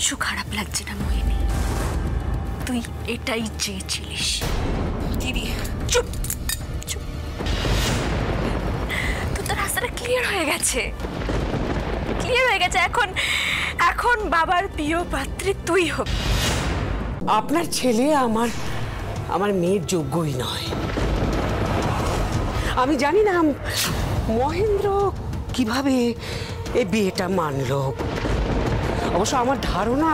কিচ্ছু খারাপ লাগছে না মোহিনী। তুই এটাই চেয়েছিলিস। দিদি, চুপ চুপ। তো তোর রাস্তাটা ক্লিয়ার হয়ে গেছে। ক্লিয়ার হয়ে গেছে, এখন এখন বাবার প্রিয় পাত্রী তুই হবি। আপনার ছেলে আমার আমার মেয়ের যোগ্যই নয়। আমি জানি না, মহেন্দ্র কীভাবে এই বিয়েটা মানল। অবশ্য আমার ধারণা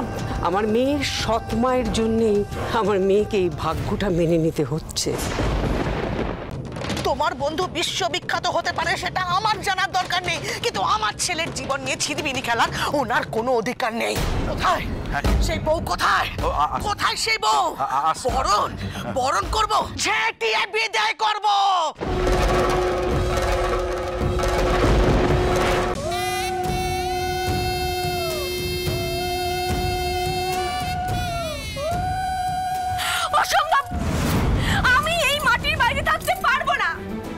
আমার মেয়ের সৎ মায়ের জন্যেই আমার মেয়েকে এই ভাগ্যটা মেনে নিতে হচ্ছে তোমার বন্ধু বিশ্ববিখ্যাত হতে পারে সেটা আমার জানার দরকার নেই কিন্তু আমার ছেলের জীবন নিয়ে ছিদিবিনি খেলার ওনার কোনো অধিকার নেই কোথায় সেই বউ কোথায় কোথায় সেই বউ বরণ বরণ করব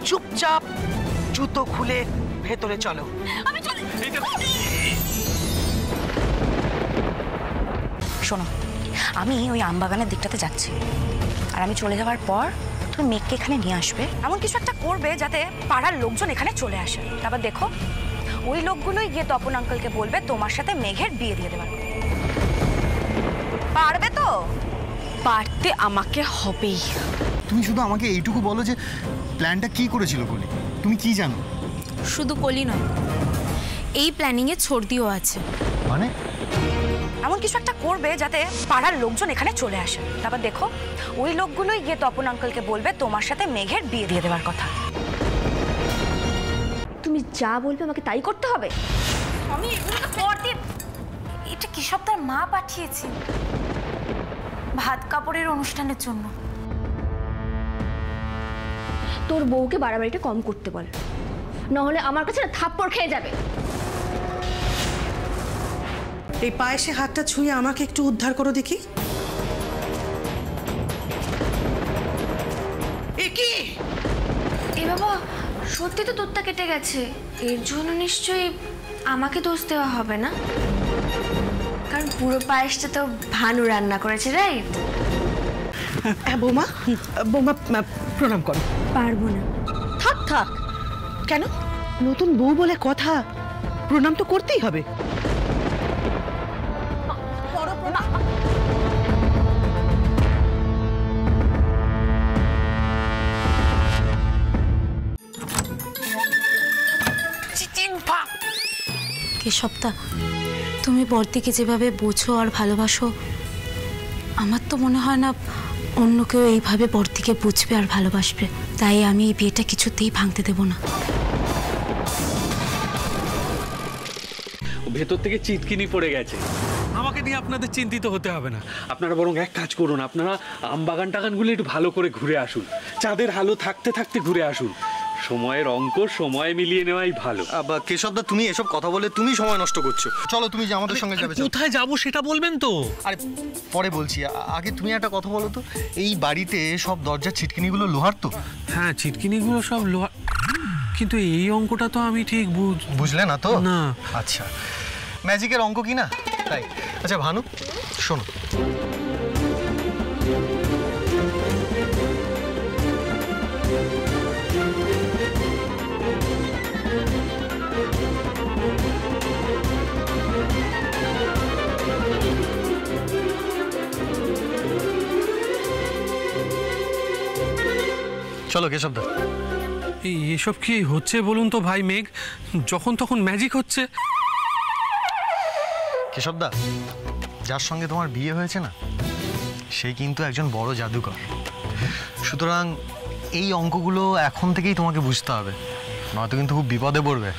চুপচাপ জুতো খুলে ভেতরে চলো। আমি চলে শোনো আমি ওই আমবাগানের দিকটাতে যাচ্ছি। আর আমি চলে যাওয়ার পর তুমি মেঘকে এখানে নিয়ে আসবে। এমন কিছু একটা করবে যাতে পাড়ার লোকজন এখানে চলে আসে। তারপর দেখো ওই লোকগুলোই গিয়ে তপন আঙ্কেলকে বলবে তোমার সাথে মেঘের বিয়ে দিয়ে দেবার। পারবে তো? পারতে আমাকে হবেই। তুমি শুধু আমাকে এইটুকু বলো যে প্ল্যানটা কি করেছিল বলি তুমি কি জানো? শুধু কলি নয় এই প্ল্যানিংয়ে ছর্দিও আছে। মানে? এমন কিছু একটা করবে যাতে পাড়ার লোকজন এখানে চলে আসে। তারপর দেখো ওই লোকগুলোই গিয়ে তপন আঙ্কেলকে বলবে তোমার সাথে মেঘের বিয়ে দিয়ে দেওয়ার কথা। তুমি যা বলবে আমাকে তাই করতে হবে? আমি এগুলো তো পর দিয়ে এটা কি তার মা পাঠিয়েছে। ভাত কাপড়ের অনুষ্ঠানের জন্য। তোর বউকে বাড়াবাড়িটা কম করতে বল। নাহলে আমার কাছে না থাপ্পড় খেয়ে যাবে। এই পায়েসে হাতটা ছুঁয়ে আমাকে একটু উদ্ধার করো দেখি। এ কি? এ বাবা সত্যি তো তোরটা কেটে গেছে। এর জন্য নিশ্চয়ই আমাকে দোষ দেওয়া হবে না? কারণ পুরো পায়েসটা তো ভানু রান্না করেছে রাইট হ্যাঁ বৌমা বৌমা প্রণাম করো। পারব না। থাক থাক। কেন? নতুন বউ বলে কথা। প্রণাম তো করতেই হবে। কেশবদা তুমি বর্দিকে যেভাবে বোঝো আর ভালোবাসো আমার তো মনে হয় না অন্য কেউ এইভাবে বর্তিকে বুঝবে আর ভালোবাসবে। তাই আমি এই বিয়েটা কিছুতেই ভাঙতে দেব না। ভেতর থেকে চিৎকিনি পড়ে গেছে। আমাকে নিয়ে আপনাদের চিন্তিত হতে হবে না। আপনারা বরং এক কাজ করুন আপনারা আম বাগান টাগানগুলো একটু ভালো করে ঘুরে আসুন। চাঁদের হালো থাকতে থাকতে ঘুরে আসুন। সময়ের অঙ্ক সময় মিলিয়ে নেওয়াই ভালো। কেশবদা তুমি এসব কথা বলে তুমি সময় নষ্ট করছ। চলো তুমি যে আমাদের সঙ্গে যাবে। কোথায় যাব সেটা বলবেন তো? আরে পরে বলছি। আগে তুমি একটা কথা বলো তো। এই বাড়িতে সব দরজার ছিটকিনিগুলো লোহার তো? হ্যাঁ চিটকিনিগুলো সব লোহার কিন্তু এই অঙ্কটা তো আমি ঠিক বুঝ বুঝলে না তো? না। আচ্ছা। ম্যাজিকের অঙ্ক কি না? তাই। আচ্ছা ভানু শোনো। চলো কেশবদা। এই এসব কি হচ্ছে বলুন তো ভাই মেঘ? যখন তখন ম্যাজিক হচ্ছে। কেশবদা যার সঙ্গে তোমার বিয়ে হয়েছে না সে কিন্তু একজন বড় জাদুকর। সুতরাং এই অঙ্কগুলো এখন থেকেই তোমাকে বুঝতে হবে নয়তো কিন্তু খুব বিপদে পড়বে।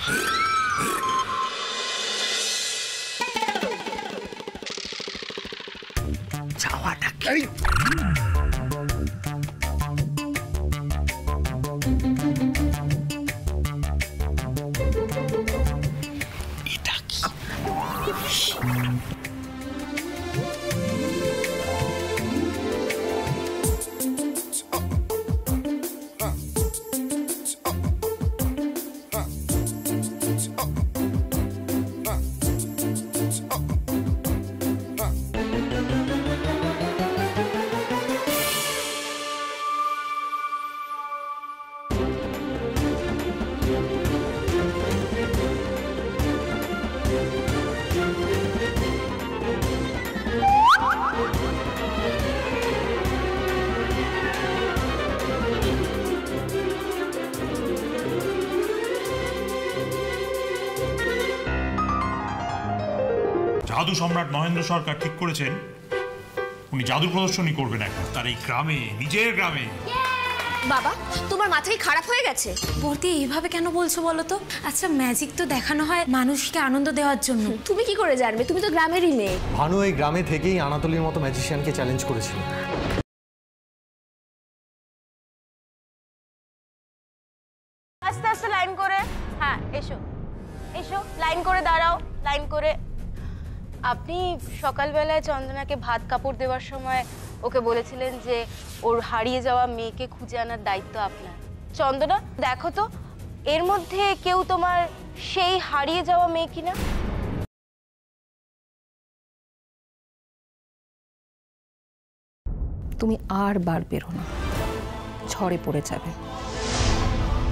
জাদু সম্রাট মহেন্দ্র সরকার ঠিক করেছেন। উনি জাদু প্রদর্শনী করবেন এখন। তার এই গ্রামে নিজের গ্রামে। বাবা তোমার মাথায় খারাপ হয়ে গেছে? বর্দি এইভাবে কেন বলছো বলো তো? আচ্ছা ম্যাজিক তো দেখানো হয় মানুষকে আনন্দ দেওয়ার জন্য। তুমি কি করে জানবে? তুমি তো গ্রামেরই মেয়ে। ভানু এই গ্রামে থেকেই আনাতলির মতো ম্যাজিশিয়ানকে চ্যালেঞ্জ করেছিল। আস্তে আস্তে লাইন করে। হ্যাঁ এসো। এসো লাইন করে দাঁড়াও লাইন করে। আপনি সকালবেলায় চন্দনাকে ভাত কাপড় দেওয়ার সময় ওকে বলেছিলেন যে ওর হারিয়ে যাওয়া মেয়েকে খুঁজে আনার দায়িত্ব আপনার। চন্দনা, দেখো তো, এর মধ্যে কেউ তোমার সেই হারিয়ে যাওয়া মেয়ে কিনা? তুমি আর বার বেরো না। ঝড়ে পড়ে যাবে।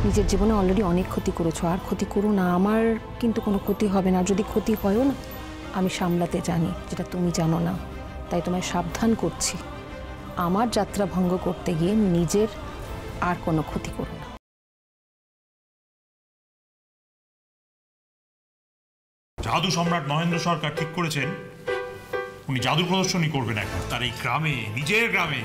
নিজের জীবনে অলরেডি অনেক ক্ষতি করেছ। আর ক্ষতি করো না, আমার কিন্তু কোনো ক্ষতি হবে না। যদি ক্ষতি হয়ও না আমি সামলাতে জানি যেটা তুমি জানো না। তাই তোমায় সাবধান করছি। আমার যাত্রা ভঙ্গ করতে গিয়ে নিজের আর কোনো ক্ষতি করো না। জাদু সম্রাট মহেন্দ্র সরকার ঠিক করেছেন। উনি জাদু প্রদর্শনী করবেন এখন তার এই গ্রামে নিজের গ্রামে।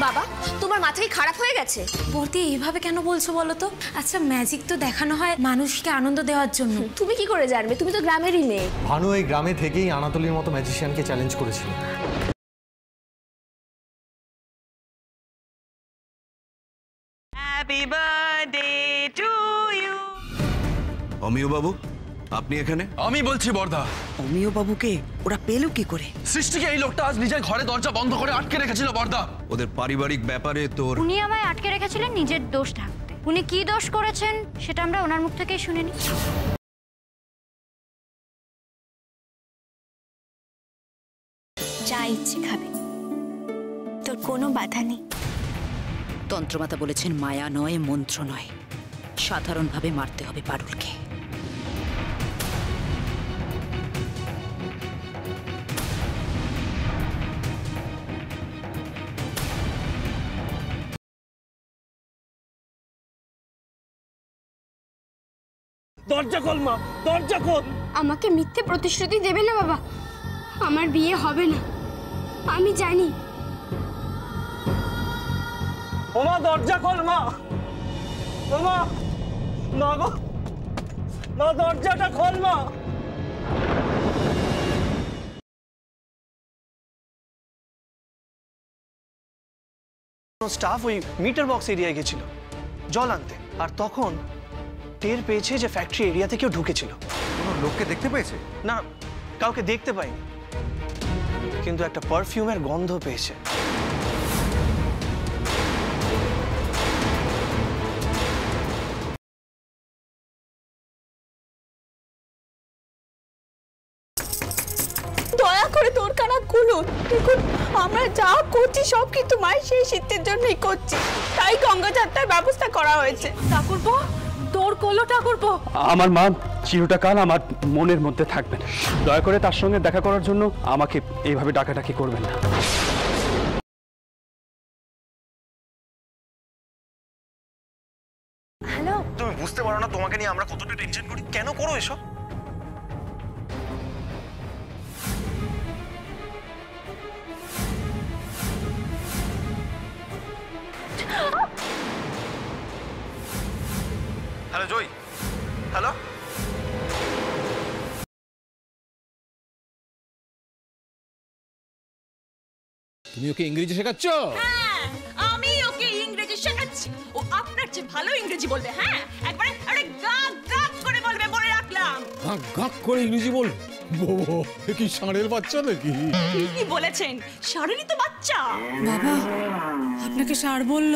বাবা তোমার মাথায় খারাপ হয়ে গেছে? বর্দি এইভাবে কেন বলছো বলো তো? আচ্ছা ম্যাজিক তো দেখানো হয় মানুষকে আনন্দ দেওয়ার জন্য। তুমি কি করে জানবে? তুমি তো গ্রামেরই মেয়ে। ভানু এই গ্রামে থেকেই আনাতলির মতো ম্যাজিশিয়ানকে চ্যালেঞ্জ করেছিল। Happy birthday to you Amiya babu আপনি এখানে? আমি বলছি বর্দা। অমিয় বাবুকে ওরা পেল কি করে? সৃষ্টিকে এই লোকটা আজ নিজের ঘরে দরজা বন্ধ করে আটকে রেখেছিল বর্দা। ওদের পারিবারিক ব্যাপারে তোর উনি আমায় আটকে রেখেছিলেন নিজের দোষ ঢাকতে। উনি কি দোষ করেছেন সেটা আমরা ওনার মুখ থেকেই শুনে নিই। যা ইচ্ছে খাবে। তোর কোনো বাধা নেই। তন্ত্রমাতা বলেছেন মায়া নয় মন্ত্র নয়। সাধারণভাবে মারতে হবে পারুলকে। দরজা খোল মা দরজা খোল। আমাকে মিথ্যে প্রতিশ্রুতি দেবে না বাবা। আমার বিয়ে হবে না। আমি জানি। ওমা দরজা খোল মা। ওমা মা গো। মা দরজাটা খোল মা। স্টাফ ওই মিটার বক্স এরিয়ায় গেছিল জল আনতে। আর তখন টের পেয়েছে যে ফ্যাক্টরি এরিয়াতে কেউ ঢুকেছিল। কোনো লোককে দেখতে পেয়েছে? না কাউকে দেখতে পাইনি। কিন্তু একটা পারফিউমের গন্ধ পেয়েছে। দয়া করে তোর কানা খুলুন দেখুন আমরা যা করছি সব কিন্তু মায়ের সেই শীতের জন্যই করছি। তাই গঙ্গা যাত্রার ব্যবস্থা করা হয়েছে। ঠাকুরপো তোর কোলো ঠাকুরপো আমার মা চিরটাকাল আমার মনের মধ্যে থাকবেন। দয়া করে তার সঙ্গে দেখা করার জন্য আমাকে এইভাবে ডাকাডাকি করবেন না। হ্যালো তুমি বুঝতে পারো না তোমাকে নিয়ে আমরা কতটা টেনশন করি। কেন করো এসব? হ্যালো জয়। হ্যালো। তুমি ওকে ইংরেজি শেখাচ্ছ? আমি ওকে ইংরেজি শেখাচ্ছি। ও আপনার চেয়ে ভালো ইংরেজি বলবে হ্যাঁ? একবারে আরে গাক গাক করে বলবে বলে রাখলাম। গাক গাক করে ইংরেজি বল বাবা কি ষাঁড়ের বাচ্চা নাকি? কি বলেছেন সারেরই তো বাচ্চা। বাবা আপনাকে সার বলল।